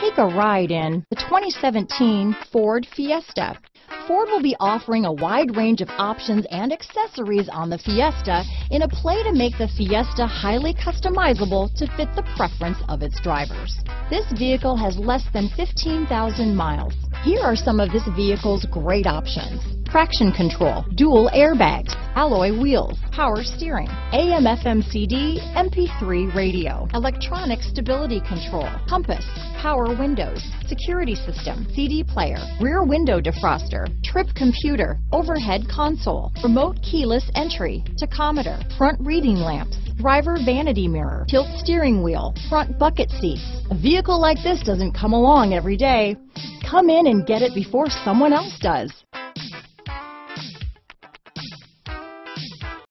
Take a ride in the 2017 Ford Fiesta. Ford will be offering a wide range of options and accessories on the Fiesta in a play to make the Fiesta highly customizable to fit the preference of its drivers. This vehicle has less than 15,000 miles. Here are some of this vehicle's great options. Traction control, dual airbags, alloy wheels, power steering, AM FM CD, MP3 radio, electronic stability control, compass, power windows, security system, CD player, rear window defroster, trip computer, overhead console, remote keyless entry, tachometer, front reading lamps, driver vanity mirror, tilt steering wheel, front bucket seats. A vehicle like this doesn't come along every day. Come in and get it before someone else does.